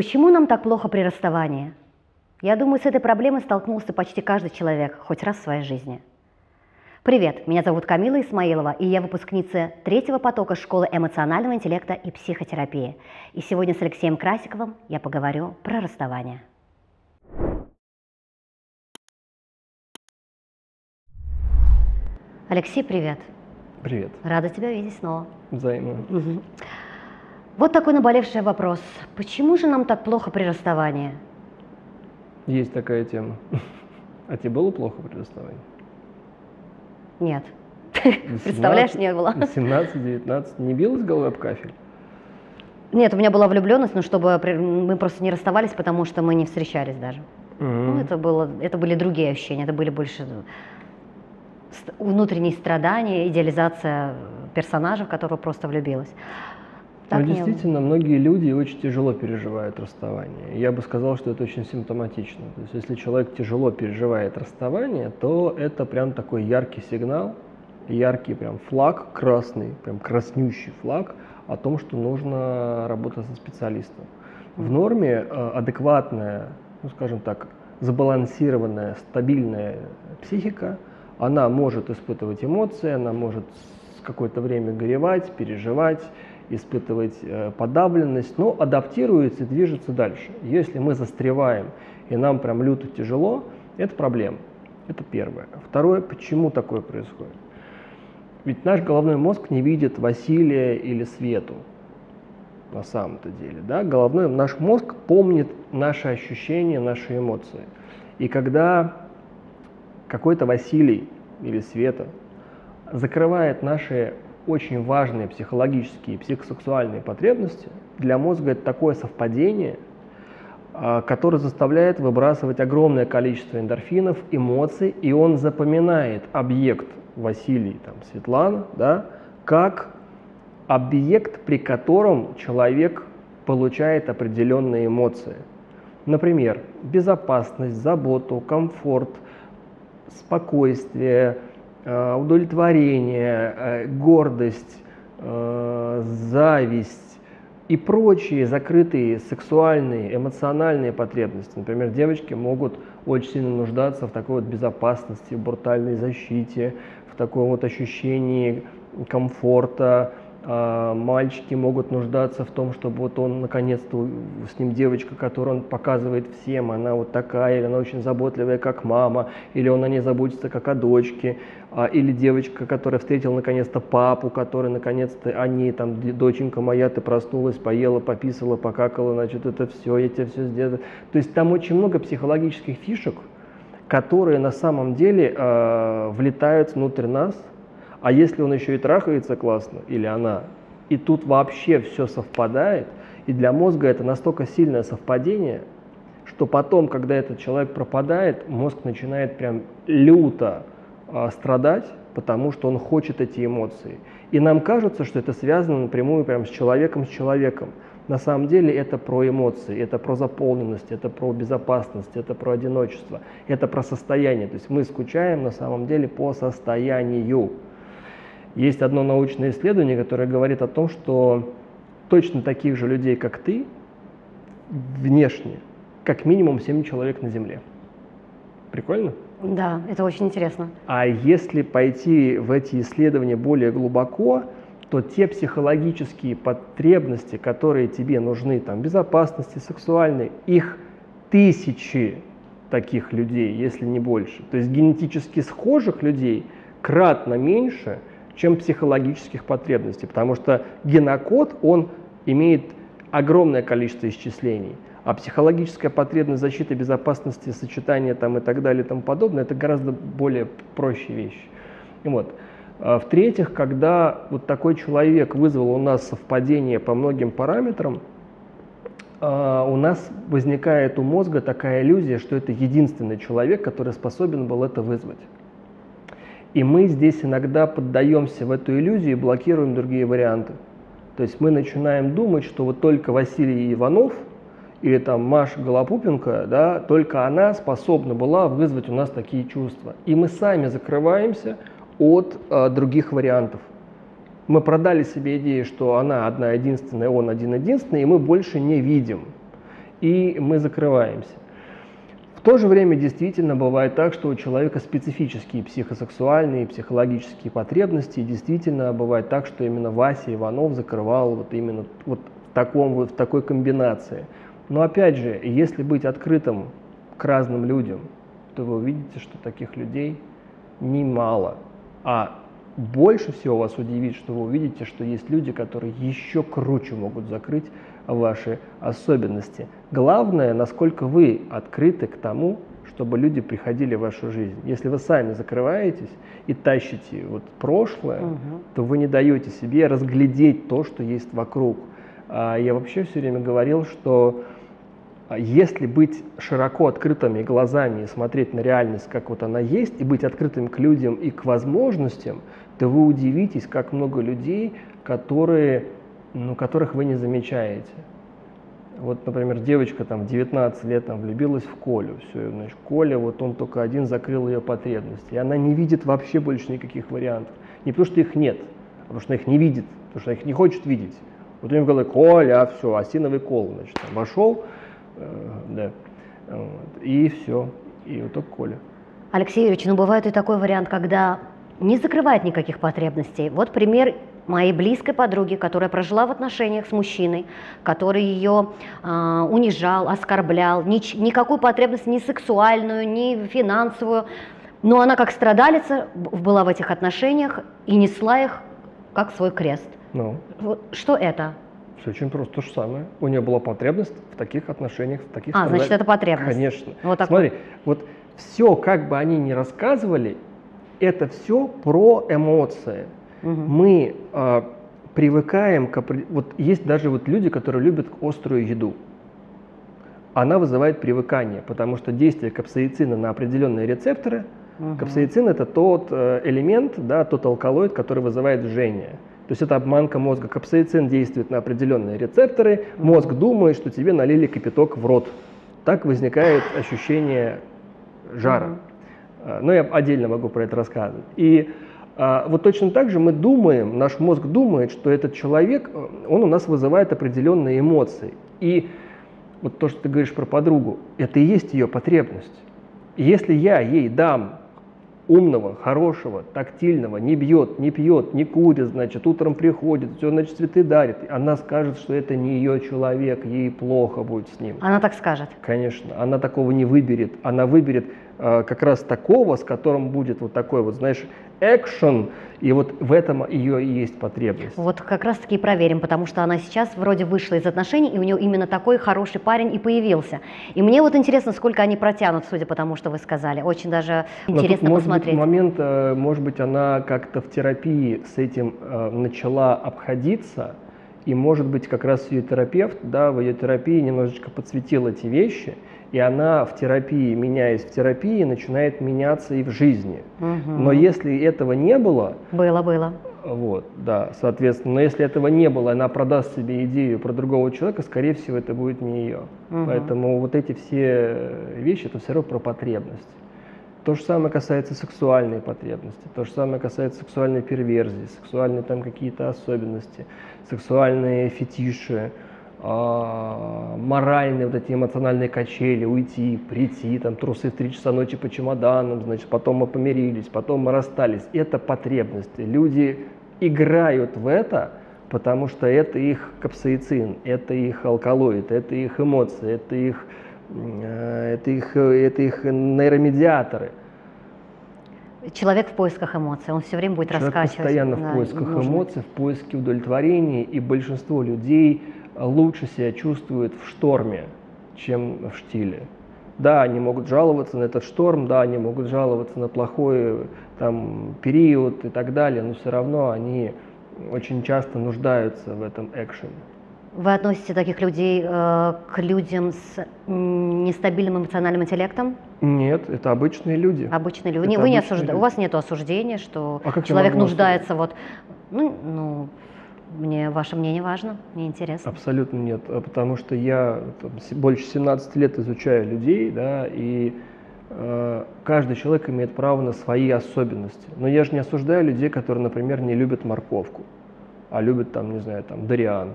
Почему нам так плохо при расставании? Я думаю, с этой проблемой столкнулся почти каждый человек хоть раз в своей жизни. Привет, меня зовут Камила Исмаилова, и я выпускница третьего потока школы эмоционального интеллекта и психотерапии. И сегодня с Алексеем Красиковым я поговорю про расставание. Алексей, привет. Привет. Рада тебя видеть снова. Взаимно. Угу. Вот такой наболевший вопрос. Почему же нам так плохо при расставании? Есть такая тема. А тебе было плохо при расставании? Нет. Представляешь, не было. 17-19. Не билась головой об кафель? Нет, у меня была влюбленность, но чтобы мы просто не расставались, потому что мы не встречались даже. Mm-hmm. Ну, это, было, это были другие ощущения, это были больше внутренние страдания, идеализация персонажа, в которого просто влюбилась. Так Но действительно, многие люди очень тяжело переживают расставание. Я бы сказал, что это очень симптоматично. То есть, если человек тяжело переживает расставание, то это прям такой яркий сигнал, яркий прям флаг красный, прям краснющий флаг о том, что нужно работать со специалистом. В норме э, адекватная, ну скажем так, забалансированная, стабильная психика, она может испытывать эмоции, она может какое-то время горевать, переживать, испытывать э, подавленность, но адаптируется и движется дальше. Если мы застреваем и нам прям люто тяжело, это проблема. Это первое. Второе, почему такое происходит? Ведь наш головной мозг не видит Василия или Свету на самом-то деле. Да? Головной, наш мозг помнит наши ощущения, наши эмоции. И когда какой-то Василий или Света закрывает наши очень важные психологические и психосексуальные потребности, для мозга это такое совпадение, а, которое заставляет выбрасывать огромное количество эндорфинов, эмоций, и он запоминает объект Василий, там, Светлана, да, как объект, при котором человек получает определенные эмоции. Например, безопасность, заботу, комфорт, спокойствие, удовлетворение, э, гордость, э, зависть и прочие закрытые сексуальные, эмоциональные потребности. Например, девочки могут очень сильно нуждаться в такой вот безопасности, в брутальной защите, в таком вот ощущении комфорта, а, мальчики могут нуждаться в том, чтобы вот он наконец-то с ним девочка, которую он показывает всем, она вот такая, или она очень заботливая, как мама, или он о ней заботится, как о дочке, а, или девочка, которая встретила наконец-то папу, который наконец-то они, там, доченька моя, ты проснулась, поела, пописала, покакала, значит, это все, я тебе все сделаю. То есть там очень много психологических фишек, которые на самом деле э, влетают внутрь нас, а если он еще и трахается классно, или она, и тут вообще все совпадает, и для мозга это настолько сильное совпадение, что потом, когда этот человек пропадает, мозг начинает прям люто э, страдать, потому что он хочет эти эмоции. И нам кажется, что это связано напрямую прям с человеком, с человеком. На самом деле это про эмоции, это про заполненность, это про безопасность, это про одиночество, это про состояние. То есть мы скучаем на самом деле по состоянию. Есть одно научное исследование, которое говорит о том, что точно таких же людей, как ты, внешне, как минимум 7 человек на Земле. Прикольно? Да, это очень интересно. А если пойти в эти исследования более глубоко, то те психологические потребности, которые тебе нужны, там, безопасности, сексуальной, их тысячи таких людей, если не больше. То есть генетически схожих людей кратно меньше – чем психологических потребностей, потому что генокод, он имеет огромное количество исчислений, а психологическая потребность защиты безопасности, сочетания там и так далее и тому подобное, это гораздо более проще вещь. Вот. А в-третьих, когда вот такой человек вызвал у нас совпадение по многим параметрам, а, у нас возникает у мозга такая иллюзия, что это единственный человек, который способен был это вызвать. И мы здесь иногда поддаемся в эту иллюзию и блокируем другие варианты. То есть мы начинаем думать, что вот только Василий Иванов или там Маша Голопупенко, да, только она способна была вызвать у нас такие чувства. И мы сами закрываемся от э, других вариантов. Мы продали себе идею, что она одна единственная, он один единственный, и мы больше не видим. и мы закрываемся. В то же время действительно бывает так, что у человека специфические психосексуальные, психологические потребности. И действительно бывает так, что именно Вася Иванов закрывал вот именно вот в, таком, вот в такой комбинации. Но опять же, если быть открытым к разным людям, то вы увидите, что таких людей немало. А больше всего вас удивит, что вы увидите, что есть люди, которые еще круче могут закрыть ваши особенности. Главное, насколько вы открыты к тому, чтобы люди приходили в вашу жизнь. Если вы сами закрываетесь и тащите вот прошлое, угу. то вы не даете себе разглядеть то, что есть вокруг. А я вообще все время говорил, что а, если быть широко открытыми глазами и смотреть на реальность, как вот она есть, и быть открытым к людям и к возможностям, то вы удивитесь, как много людей, которые ну, которых вы не замечаете. Вот, например, девочка там в 19 лет там, влюбилась в Колю. Все, значит, Коля, вот он только один закрыл ее потребности. И она не видит вообще больше никаких вариантов. Не потому что их нет, а потому что она их не видит, потому что она их не хочет видеть. Вот у нее в голове Коля, а все, осиновый кол, значит, там, вошел, э, да, вот, и все, и вот только Коля. Алексей Юрьевич, ну бывает и такой вариант, когда не закрывает никаких потребностей. Вот пример моей близкой подруги, которая прожила в отношениях с мужчиной, который ее э, унижал, оскорблял, ни, никакую потребность ни сексуальную, ни финансовую, но она как страдалица была в этих отношениях и несла их как свой крест. Ну. Вот, что это? Все очень просто то же самое. У нее была потребность в таких отношениях, в таких А, страданиях. значит, это потребность. Конечно. Вот такой. Смотри, вот все, как бы они ни рассказывали, это все про эмоции. Угу. Мы э, привыкаем к... Вот есть даже вот люди, которые любят острую еду. Она вызывает привыкание, потому что действие капсаицина на определенные рецепторы, угу. капсаицин это тот э, элемент, да, тот алкалоид, который вызывает жжение. То есть это обманка мозга. Капсаицин действует на определенные рецепторы, мозг думает, что тебе налили кипяток в рот. Так возникает ощущение жара. Угу. Но я отдельно могу про это рассказывать. И вот точно так же мы думаем, наш мозг думает, что этот человек, э, он у нас вызывает определенные эмоции. И вот то, что ты говоришь про подругу, это и есть ее потребность. И если я ей дам умного, хорошего, тактильного, не бьет, не пьет, не курит, значит, утром приходит, все, значит, цветы дарит. Она скажет, что это не ее человек, ей плохо будет с ним. Она так скажет? Конечно. Она такого не выберет. Она выберет э, как раз такого, с которым будет вот такой вот, знаешь, экшен, и вот в этом ее и есть потребность. Вот как раз таки и проверим, потому что она сейчас вроде вышла из отношений, и у нее именно такой хороший парень и появился. И мне вот интересно, сколько они протянут, судя по тому, что вы сказали. Очень даже интересно тут, посмотреть. Может быть, момент, э, может быть, она как-то в терапии с этим э, начала обходиться, и, может быть, как раз ее терапевт, да, в ее терапии немножечко подсветил эти вещи – и она в терапии, меняясь в терапии, начинает меняться и в жизни. Угу. Но если этого не было... Было, было. Вот, да, соответственно, но если этого не было, она продаст себе идею про другого человека, скорее всего, это будет не ее. Угу. Поэтому вот эти все вещи, это все равно про потребность. То же самое касается сексуальной потребности, то же самое касается сексуальной перверзии, сексуальные там какие-то особенности, сексуальные фетиши, моральные вот эти эмоциональные качели, уйти, прийти, там трусы в 3 часа ночи по чемоданам, значит, потом мы помирились, потом мы расстались. Это потребности. Люди играют в это, потому что это их капсаицин, это их алкалоид, это их эмоции, это их, э, это их, это их нейромедиаторы. Человек в поисках эмоций, он все время будет Человек раскачивать. постоянно в поисках эмоций, в поиске удовлетворения, и большинство людей лучше себя чувствуют в шторме, чем в штиле. Да, они могут жаловаться на этот шторм, да, они могут жаловаться на плохой там, период и так далее, но все равно они очень часто нуждаются в этом экшене. Вы относите таких людей э, к людям с нестабильным эмоциональным интеллектом? Нет, это обычные люди. Обычные люди. Это Вы не осуждаете, у вас нет осуждения, что а человек нуждается вот, ну, ну, мне ваше мнение важно, мне интересно. Абсолютно нет, а потому что я там, больше 17 лет изучаю людей, да, и э, каждый человек имеет право на свои особенности. Но я же не осуждаю людей, которые, например, не любят морковку, а любят там, не знаю, там, дориан.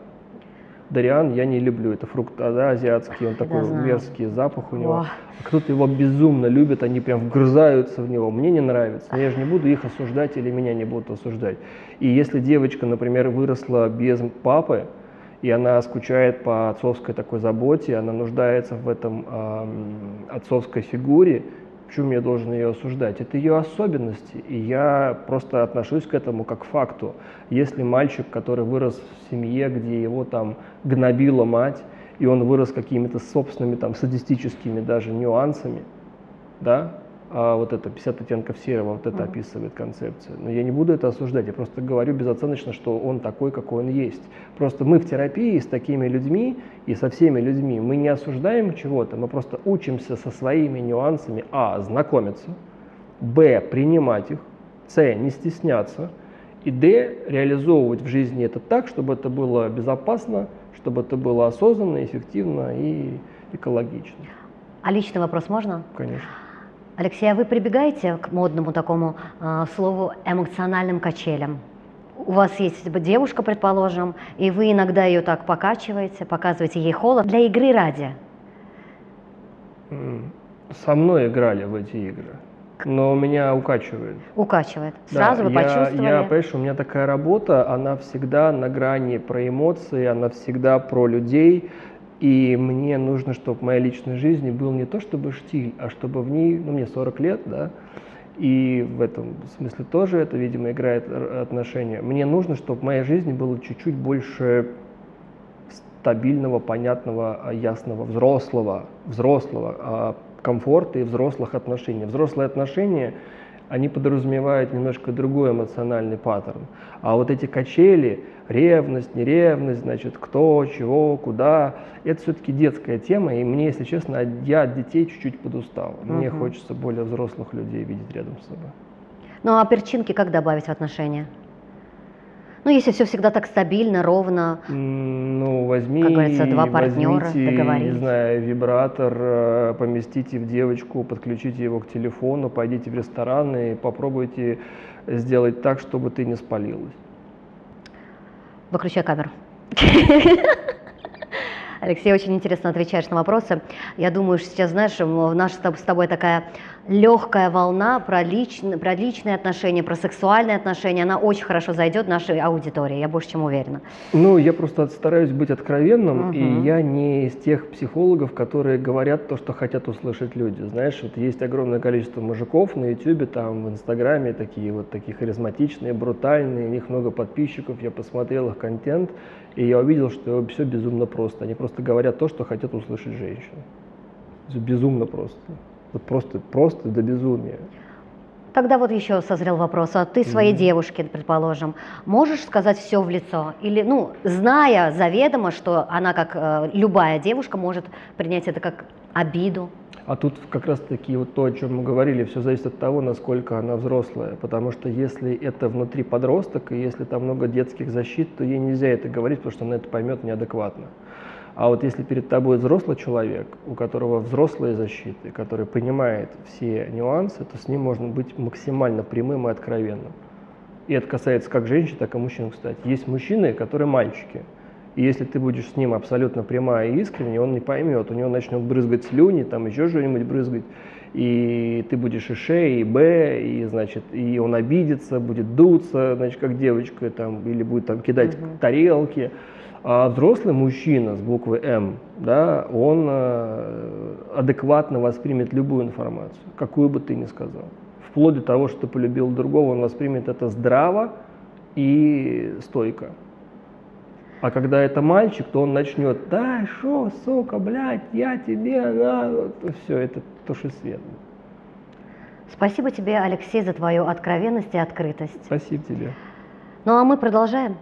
Дариан я не люблю. Это фрукт а, да, азиатский, он такой мерзкий запах у него. О. Кто-то его безумно любит, они прям вгрызаются в него. Мне не нравится. Но я же не буду их осуждать или меня не будут осуждать. И если девочка, например, выросла без папы, и она скучает по отцовской такой заботе, она нуждается в этом ам, отцовской фигуре, почему я должен ее осуждать? Это ее особенности, и я просто отношусь к этому как к факту. Если мальчик, который вырос в семье, где его там гнобила мать, и он вырос какими-то собственными там садистическими даже нюансами, да, а вот это 50 оттенков серого, вот это описывает концепция. Но я не буду это осуждать, я просто говорю безоценочно, что он такой, какой он есть. Просто мы в терапии с такими людьми и со всеми людьми, мы не осуждаем чего-то, мы просто учимся со своими нюансами, а, знакомиться, б, принимать их, с, не стесняться, и д, реализовывать в жизни это так, чтобы это было безопасно, чтобы это было осознанно, эффективно и экологично, А личный вопрос можно? конечно. Алексей, а вы прибегаете к модному такому а, слову эмоциональным качелям? У вас есть девушка, предположим, и вы иногда ее так покачиваете, показываете ей холод для игры ради. Со мной играли в эти игры, но меня укачивает. Укачивает. Да, Сразу вы я, почувствовали. Я, понимаешь, у меня такая работа, она всегда на грани про эмоции, она всегда про людей, и мне нужно, чтобы в моей личной жизни был не то чтобы штиль, а чтобы в ней, ну мне 40 лет, да, и в этом смысле тоже это, видимо, играет отношение. Мне нужно, чтобы в моей жизни было чуть-чуть больше стабильного, понятного, а, ясного, взрослого, взрослого а, комфорта и взрослых отношений. Взрослые отношения, они подразумевают немножко другой эмоциональный паттерн. А вот эти качели, ревность, неревность, значит, кто, чего, куда, это все-таки детская тема, и мне, если честно, я от детей чуть-чуть подустал. Мне Мгм. хочется более взрослых людей видеть рядом с собой. Ну а перчинки как добавить в отношения? Ну, если все всегда так стабильно, ровно. Ну, возьми, Как говорится, два партнера возьмите, договорились. не знаю, вибратор, э, поместите в девочку, подключите его к телефону, пойдите в ресторан и попробуйте сделать так, чтобы ты не спалилась. Выключай камеру. Алексей, очень интересно отвечаешь на вопросы. Я думаю, что сейчас, знаешь, наша с тобой такая легкая волна про, личн- про личные отношения, про сексуальные отношения, она очень хорошо зайдет нашей аудитории, я больше чем уверена. Ну, я просто стараюсь быть откровенным, Мгм. и я не из тех психологов, которые говорят то, что хотят услышать люди. Знаешь, вот есть огромное количество мужиков на Ютубе, там, в Инстаграме, такие вот такие харизматичные, брутальные, у них много подписчиков, я посмотрел их контент, и я увидел, что все безумно просто. Они просто говорят то, что хотят услышать женщины. Безумно просто. Вот просто, просто до безумия. Тогда вот еще созрел вопрос, а ты своей Мгм. девушке, предположим, можешь сказать все в лицо? Или, ну, зная заведомо, что она, как э, любая девушка, может принять это как обиду? А тут как раз таки вот то, о чем мы говорили, все зависит от того, насколько она взрослая. Потому что если это внутри подросток, и если там много детских защит, то ей нельзя это говорить, потому что она это поймет неадекватно. А вот если перед тобой взрослый человек, у которого взрослые защиты, который понимает все нюансы, то с ним можно быть максимально прямым и откровенным. И это касается как женщин, так и мужчин, кстати. Есть мужчины, которые мальчики. И если ты будешь с ним абсолютно прямая и искренне, он не поймет. У него начнет брызгать слюни, там еще что-нибудь брызгать. И ты будешь и Ш, и Б, и, значит, и он обидится, будет дуться, значит, как девочка, там, или будет там кидать Мгм. тарелки. А взрослый мужчина с буквы М, да, он э, адекватно воспримет любую информацию, какую бы ты ни сказал. Вплоть до того, что ты полюбил другого, он воспримет это здраво и стойко. А когда это мальчик, то он начнет, да, шо, сука, блядь, я тебе, на, все, это туши свет. Спасибо тебе, Алексей, за твою откровенность и открытость. Спасибо тебе. Ну а мы продолжаем.